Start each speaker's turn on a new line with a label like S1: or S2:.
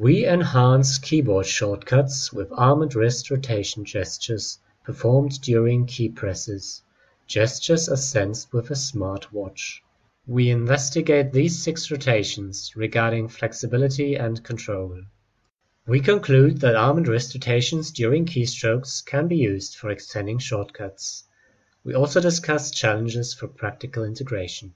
S1: We enhance keyboard shortcuts with arm and wrist rotation gestures performed during key presses. Gestures are sensed with a smartwatch. We investigate these six rotations regarding flexibility and control. We conclude that arm and wrist rotations during keystrokes can be used for extending shortcuts. We also discuss challenges for practical integration.